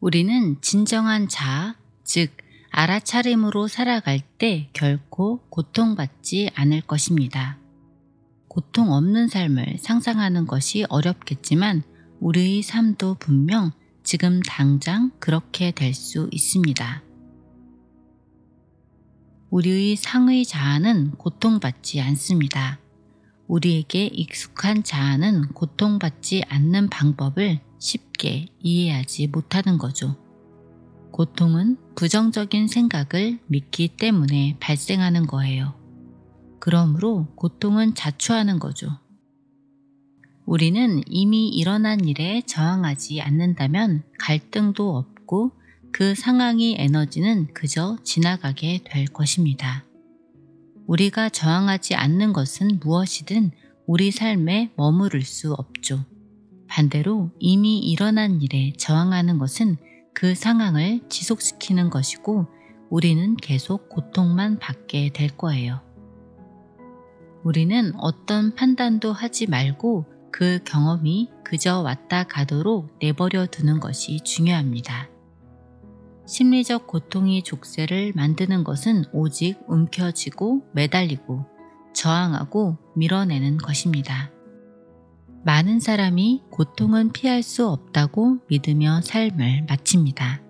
우리는 진정한 자아, 즉 알아차림으로 살아갈 때 결코 고통받지 않을 것입니다. 고통 없는 삶을 상상하는 것이 어렵겠지만 우리의 삶도 분명 지금 당장 그렇게 될 수 있습니다. 우리의 상의 자아는 고통받지 않습니다. 우리에게 익숙한 자아는 고통받지 않는 방법을 쉽게 이해하지 못하는 거죠. 고통은 부정적인 생각을 믿기 때문에 발생하는 거예요. 그러므로 고통은 자초하는 거죠. 우리는 이미 일어난 일에 저항하지 않는다면 갈등도 없고 그 상황의 에너지는 그저 지나가게 될 것입니다. 우리가 저항하지 않는 것은 무엇이든 우리 삶에 머무를 수 없죠. 반대로 이미 일어난 일에 저항하는 것은 그 상황을 지속시키는 것이고 우리는 계속 고통만 받게 될 거예요. 우리는 어떤 판단도 하지 말고 그 경험이 그저 왔다 가도록 내버려 두는 것이 중요합니다. 심리적 고통이 족쇄를 만드는 것은 오직 움켜쥐고 매달리고 저항하고 밀어내는 것입니다. 많은 사람이 고통은 피할 수 없다고 믿으며 삶을 마칩니다.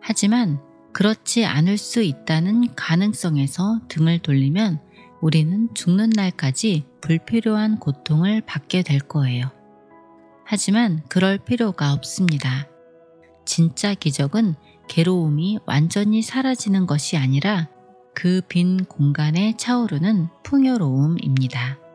하지만 그렇지 않을 수 있다는 가능성에서 등을 돌리면 우리는 죽는 날까지 불필요한 고통을 받게 될 거예요. 하지만 그럴 필요가 없습니다. 진짜 기적은 괴로움이 완전히 사라지는 것이 아니라 그 빈 공간에 차오르는 풍요로움입니다.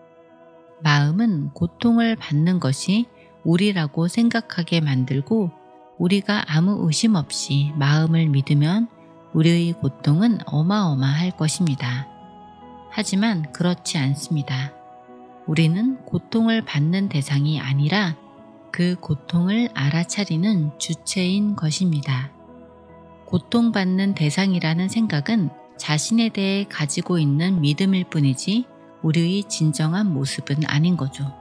마음은 고통을 받는 것이 우리라고 생각하게 만들고 우리가 아무 의심 없이 마음을 믿으면 우리의 고통은 어마어마할 것입니다. 하지만 그렇지 않습니다. 우리는 고통을 받는 대상이 아니라 그 고통을 알아차리는 주체인 것입니다. 고통받는 대상이라는 생각은 자신에 대해 가지고 있는 믿음일 뿐이지 우리의 진정한 모습은 아닌 거죠.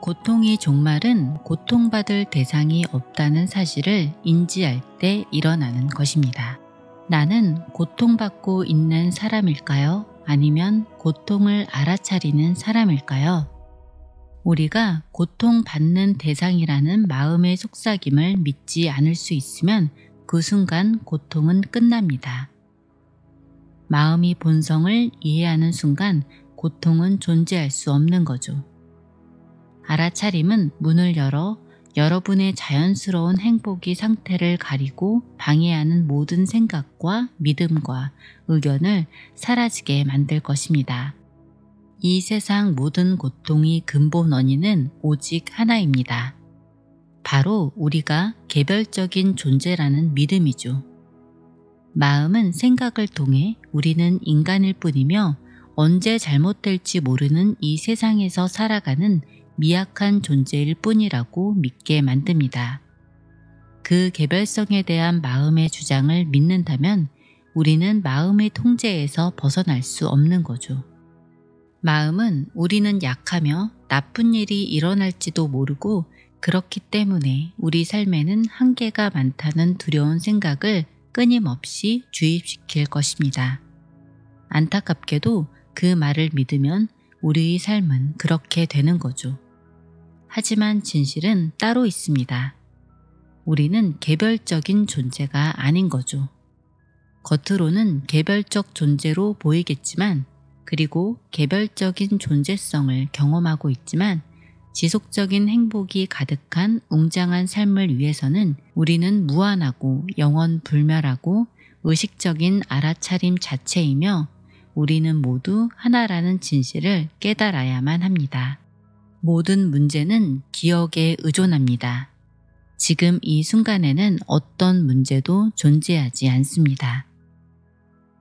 고통이 종말은 고통받을 대상이 없다는 사실을 인지할 때 일어나는 것입니다. 나는 고통받고 있는 사람일까요? 아니면 고통을 알아차리는 사람일까요? 우리가 고통받는 대상이라는 마음의 속삭임을 믿지 않을 수 있으면 그 순간 고통은 끝납니다. 마음이 본성을 이해하는 순간 고통은 존재할 수 없는 거죠. 알아차림은 문을 열어 여러분의 자연스러운 행복이 상태를 가리고 방해하는 모든 생각과 믿음과 의견을 사라지게 만들 것입니다. 이 세상 모든 고통의 근본 원인은 오직 하나입니다. 바로 우리가 개별적인 존재라는 믿음이죠. 마음은 생각을 통해 우리는 인간일 뿐이며 언제 잘못될지 모르는 이 세상에서 살아가는 미약한 존재일 뿐이라고 믿게 만듭니다. 그 개별성에 대한 마음의 주장을 믿는다면 우리는 마음의 통제에서 벗어날 수 없는 거죠. 마음은 우리는 약하며 나쁜 일이 일어날지도 모르고 그렇기 때문에 우리 삶에는 한계가 많다는 두려운 생각을 끊임없이 주입시킬 것입니다. 안타깝게도 그 말을 믿으면 우리의 삶은 그렇게 되는 거죠. 하지만 진실은 따로 있습니다. 우리는 개별적인 존재가 아닌 거죠. 겉으로는 개별적 존재로 보이겠지만 그리고 개별적인 존재성을 경험하고 있지만 지속적인 행복이 가득한 웅장한 삶을 위해서는 우리는 무한하고 영원 불멸하고 의식적인 알아차림 자체이며 우리는 모두 하나라는 진실을 깨달아야만 합니다. 모든 문제는 기억에 의존합니다. 지금 이 순간에는 어떤 문제도 존재하지 않습니다.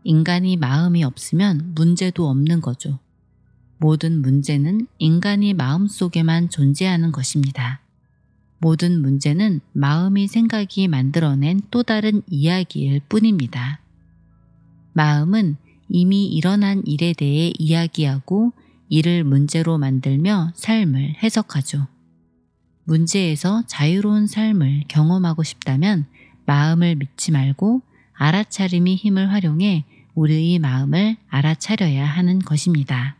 인간이 마음이 없으면 문제도 없는 거죠. 모든 문제는 인간이 마음 속에만 존재하는 것입니다. 모든 문제는 마음이 생각이 만들어낸 또 다른 이야기일 뿐입니다. 마음은 이미 일어난 일에 대해 이야기하고 이를 문제로 만들며 삶을 해석하죠. 문제에서 자유로운 삶을 경험하고 싶다면 마음을 믿지 말고 알아차림이 힘을 활용해 우리의 마음을 알아차려야 하는 것입니다.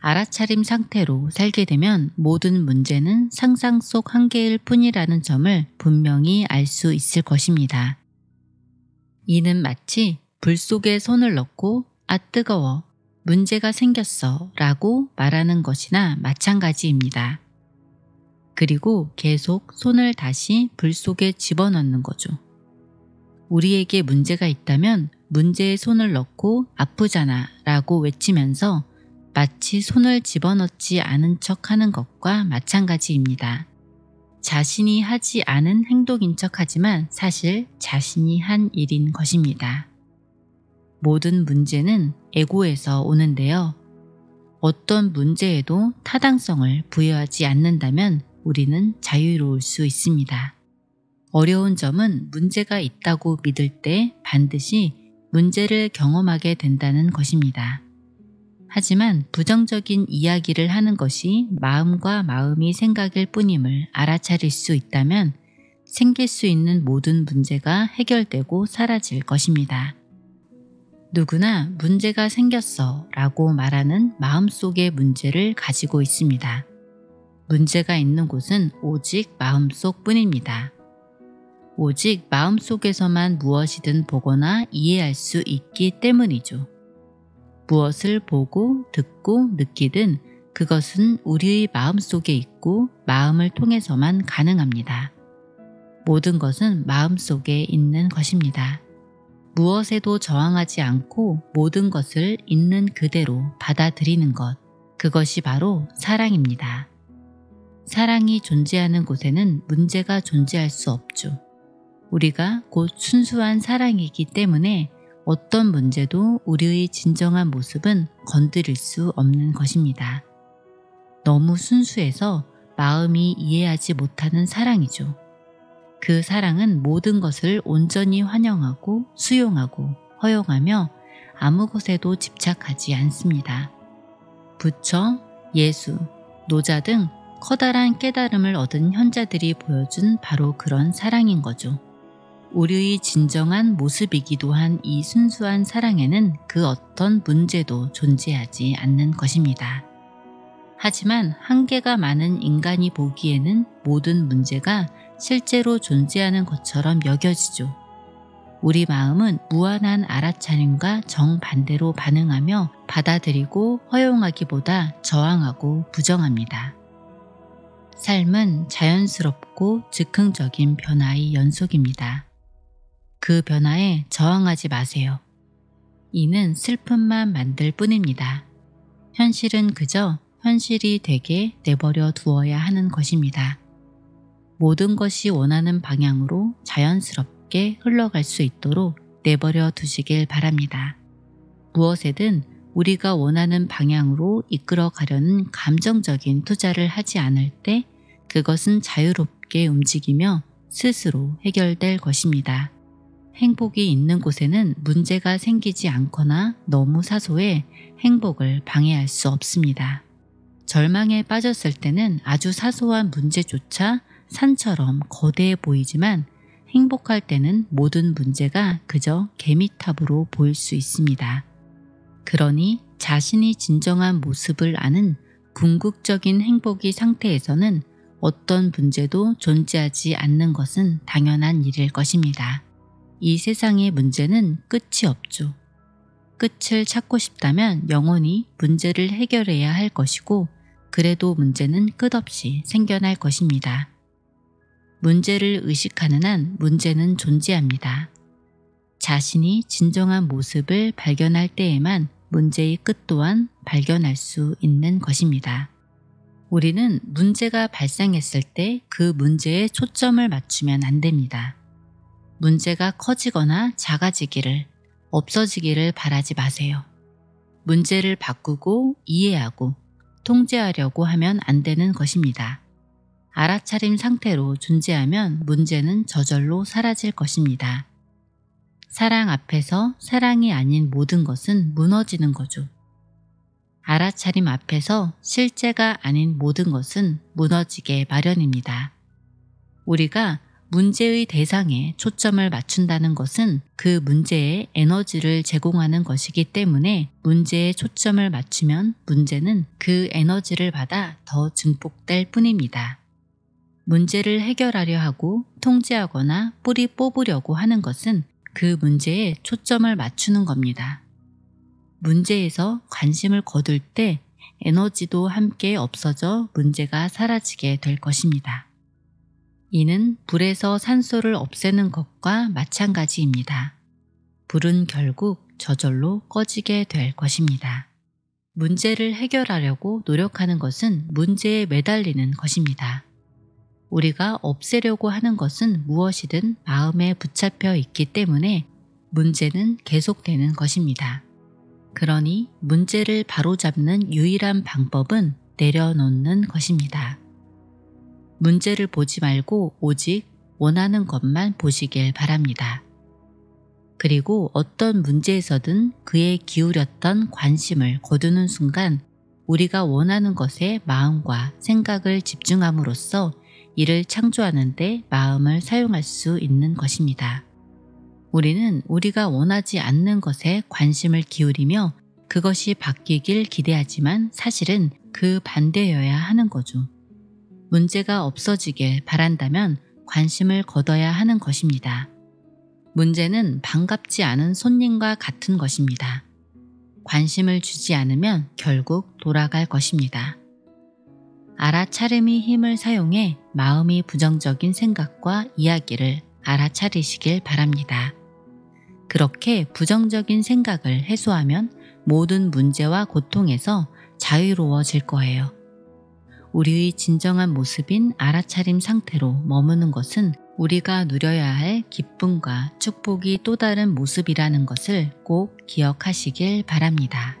알아차림 상태로 살게 되면 모든 문제는 상상 속 한계일 뿐이라는 점을 분명히 알 수 있을 것입니다. 이는 마치 불 속에 손을 넣고 아 뜨거워 문제가 생겼어 라고 말하는 것이나 마찬가지입니다. 그리고 계속 손을 다시 불 속에 집어넣는 거죠. 우리에게 문제가 있다면 문제에 손을 넣고 아프잖아 라고 외치면서 마치 손을 집어넣지 않은 척 하는 것과 마찬가지입니다. 자신이 하지 않은 행동인 척 하지만 사실 자신이 한 일인 것입니다. 모든 문제는 에고에서 오는데요. 어떤 문제에도 타당성을 부여하지 않는다면 우리는 자유로울 수 있습니다. 어려운 점은 문제가 있다고 믿을 때 반드시 문제를 경험하게 된다는 것입니다. 하지만 부정적인 이야기를 하는 것이 마음과 마음이 생각일 뿐임을 알아차릴 수 있다면 생길 수 있는 모든 문제가 해결되고 사라질 것입니다. 누구나 문제가 생겼어 라고 말하는 마음속의 문제를 가지고 있습니다. 문제가 있는 곳은 오직 마음속 뿐입니다. 오직 마음속에서만 무엇이든 보거나 이해할 수 있기 때문이죠. 무엇을 보고 듣고 느끼든 그것은 우리의 마음속에 있고 마음을 통해서만 가능합니다. 모든 것은 마음속에 있는 것입니다. 무엇에도 저항하지 않고 모든 것을 있는 그대로 받아들이는 것, 그것이 바로 사랑입니다. 사랑이 존재하는 곳에는 문제가 존재할 수 없죠. 우리가 곧 순수한 사랑이기 때문에 어떤 문제도 우리의 진정한 모습은 건드릴 수 없는 것입니다. 너무 순수해서 마음이 이해하지 못하는 사랑이죠. 그 사랑은 모든 것을 온전히 환영하고 수용하고 허용하며 아무 것에도 집착하지 않습니다. 부처, 예수, 노자 등 커다란 깨달음을 얻은 현자들이 보여준 바로 그런 사랑인 거죠. 우리의 진정한 모습이기도 한 이 순수한 사랑에는 그 어떤 문제도 존재하지 않는 것입니다. 하지만 한계가 많은 인간이 보기에는 모든 문제가 실제로 존재하는 것처럼 여겨지죠. 우리 마음은 무한한 알아차림과 정반대로 반응하며 받아들이고 허용하기보다 저항하고 부정합니다. 삶은 자연스럽고 즉흥적인 변화의 연속입니다. 그 변화에 저항하지 마세요. 이는 슬픔만 만들 뿐입니다. 현실은 그저 현실이 되게 내버려 두어야 하는 것입니다. 모든 것이 원하는 방향으로 자연스럽게 흘러갈 수 있도록 내버려 두시길 바랍니다. 무엇에든 우리가 원하는 방향으로 이끌어 가려는 감정적인 투자를 하지 않을 때 그것은 자유롭게 움직이며 스스로 해결될 것입니다. 행복이 있는 곳에는 문제가 생기지 않거나 너무 사소해 행복을 방해할 수 없습니다. 절망에 빠졌을 때는 아주 사소한 문제조차 산처럼 거대해 보이지만 행복할 때는 모든 문제가 그저 개미탑으로 보일 수 있습니다. 그러니 자신이 진정한 모습을 아는 궁극적인 행복의 상태에서는 어떤 문제도 존재하지 않는 것은 당연한 일일 것입니다. 이 세상의 문제는 끝이 없죠. 끝을 찾고 싶다면 영원히 문제를 해결해야 할 것이고 그래도 문제는 끝없이 생겨날 것입니다. 문제를 의식하는 한 문제는 존재합니다. 자신이 진정한 모습을 발견할 때에만 문제의 끝 또한 발견할 수 있는 것입니다. 우리는 문제가 발생했을 때 그 문제에 초점을 맞추면 안 됩니다. 문제가 커지거나 작아지기를, 없어지기를 바라지 마세요. 문제를 바꾸고 이해하고 통제하려고 하면 안 되는 것입니다. 알아차림 상태로 존재하면 문제는 저절로 사라질 것입니다. 사랑 앞에서 사랑이 아닌 모든 것은 무너지는 거죠. 알아차림 앞에서 실제가 아닌 모든 것은 무너지게 마련입니다. 우리가 문제의 대상에 초점을 맞춘다는 것은 그 문제에 에너지를 제공하는 것이기 때문에 문제에 초점을 맞추면 문제는 그 에너지를 받아 더 증폭될 뿐입니다. 문제를 해결하려 하고 통제하거나 뿌리 뽑으려고 하는 것은 그 문제에 초점을 맞추는 겁니다. 문제에서 관심을 거둘 때 에너지도 함께 없어져 문제가 사라지게 될 것입니다. 이는 불에서 산소를 없애는 것과 마찬가지입니다. 불은 결국 저절로 꺼지게 될 것입니다. 문제를 해결하려고 노력하는 것은 문제에 매달리는 것입니다. 우리가 없애려고 하는 것은 무엇이든 마음에 붙잡혀 있기 때문에 문제는 계속되는 것입니다. 그러니 문제를 바로잡는 유일한 방법은 내려놓는 것입니다. 문제를 보지 말고 오직 원하는 것만 보시길 바랍니다. 그리고 어떤 문제에서든 그에 기울였던 관심을 거두는 순간 우리가 원하는 것에 마음과 생각을 집중함으로써 이를 창조하는데 마음을 사용할 수 있는 것입니다. 우리는 우리가 원하지 않는 것에 관심을 기울이며 그것이 바뀌길 기대하지만 사실은 그 반대여야 하는 거죠. 문제가 없어지길 바란다면 관심을 걷어야 하는 것입니다. 문제는 반갑지 않은 손님과 같은 것입니다. 관심을 주지 않으면 결국 돌아갈 것입니다. 알아차림이 힘을 사용해 마음이 부정적인 생각과 이야기를 알아차리시길 바랍니다. 그렇게 부정적인 생각을 해소하면 모든 문제와 고통에서 자유로워질 거예요. 우리의 진정한 모습인 알아차림 상태로 머무는 것은 우리가 누려야 할 기쁨과 축복이 또 다른 모습이라는 것을 꼭 기억하시길 바랍니다.